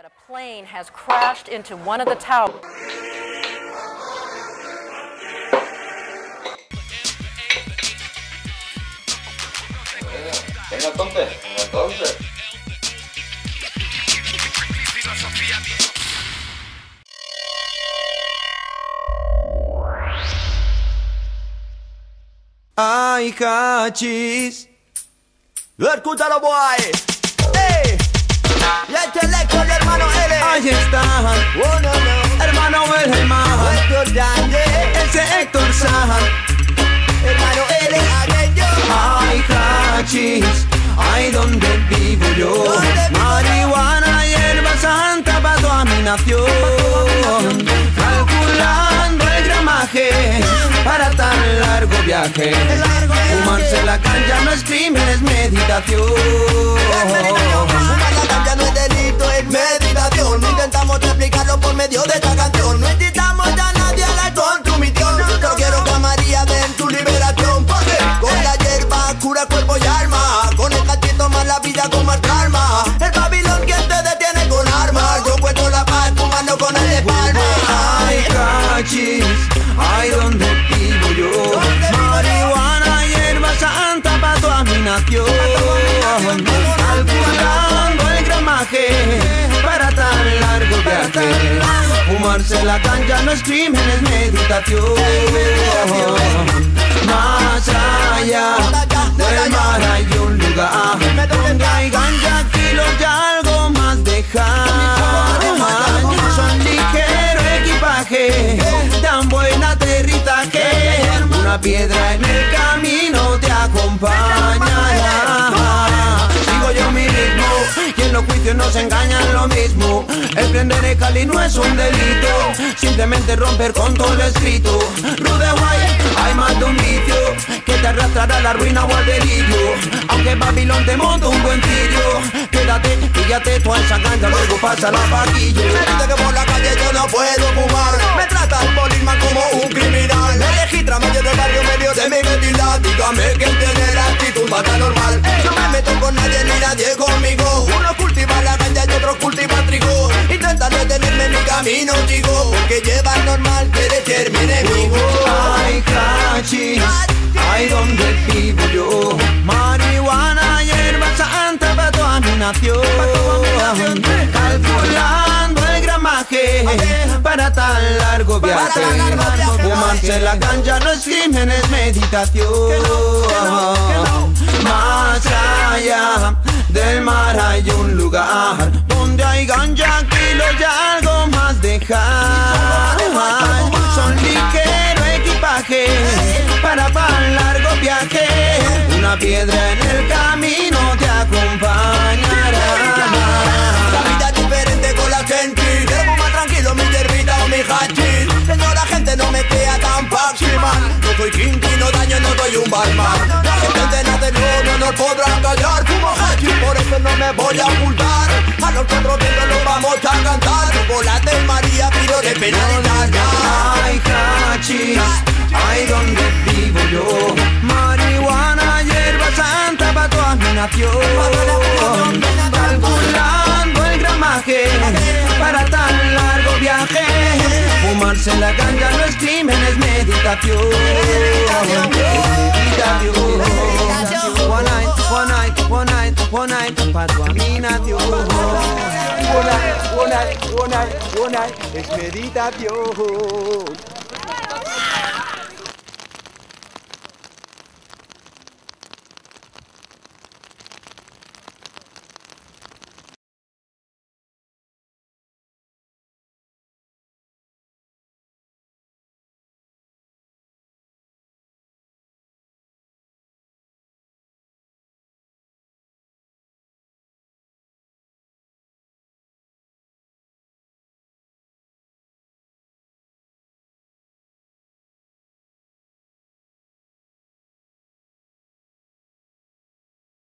that a plane has crashed into one of the towers. Venga entonces, venga entonces. Ay, cachis. Escúchalo, boy. Y el hermano L. Ahí está. Oh, no, no. Hermano Wilhelman. Héctor Grande. Ese Héctor Sahan. Hermano L. aquello. Ay, cachis. Ay, donde vivo yo. Marihuana, hierba santa para toda mi nación. Calculando el gramaje para tan largo viaje. Fumarse la cancha no es crimen, es meditación. Delito, es meditación. Fumarse la cancha no es crimen, es meditación. Más allá del mar hay un lugar donde hay ganja, kilos y algo más dejar. Son ligero equipaje, tan buen aterrizaje. Una piedra en el camino te acompañará. Juicios nos engañan lo mismo. El prender el cali no es un delito, simplemente romper con todo lo escrito. Rude guay, hay más de un vicio que te arrastrará a la ruina o al delirio. Aunque Babilón te monta un buen tiro, quédate, píllate tú esa cancha, luego pasa la paquillo. Me dice que por la calle yo no puedo fumar Me trata el polisman como un criminal Me registra medio del barrio, medio de mi identidad Dígame quién tiene la actitud más normal No me meto con nadie ni nadie conmigo Uno cultiva la ganja y otro cultiva trigo Intentan detenerme en mi camino, digo Porque llevan normal, quiere ser mi enemigo Ay, cachis, ay, donde vivo yo. Marihuana, hierba santa para toda mi nación. Calculando el gramaje para tan largo viaje. Fumarse la cancha no es crimen, es meditación. Más allá del mar hay un lugar donde hay ganja, kilos y algo más dejar. Son ligero equipaje para tan largo viaje. Una piedra en el camino te acompañará. La vida es diferente con la gente Debo más tranquilo mi yerbita o mi hachís Señora gente no me queda tan paximan No soy kinky, no daño, no soy un barman no, no nos podrán callar. Fumo hachís, por eso no me voy a ocultar A los cuatro vientos los vamos a cantar. Chocolate María, pido de penalidad Ay, cachis, ay, donde vivo Fumarse la ganja no es crimen, es meditación. Meditación. One night, one night, one night, one night para toda mi nación. One night, one night, one night, one night, es meditación.